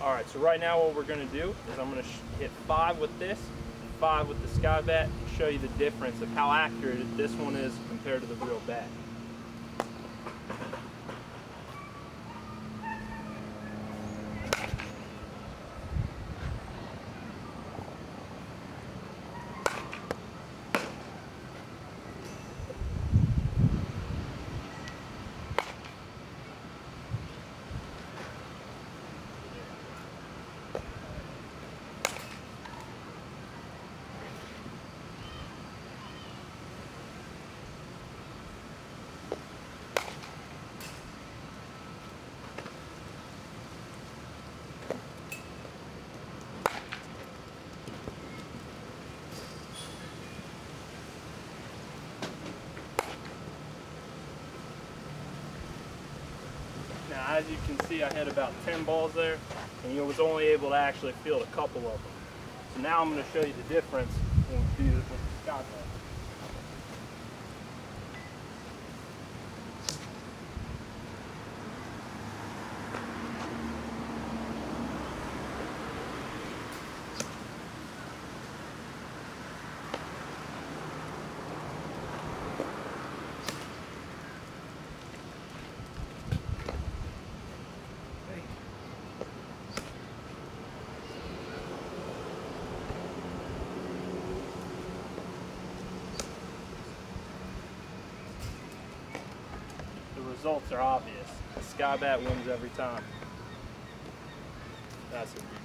All right, so right now what we're gonna do is I'm gonna hit five with this, and five with the Sky Bat, and show you the difference of how accurate this one is compared to the real bat. Now, as you can see, I hit about 10 balls there, and you was only able to actually field a couple of them. So now I'm going to show you the difference when we do this with the Bat. The results are obvious. The Sky Bat wins every time. That's what we do.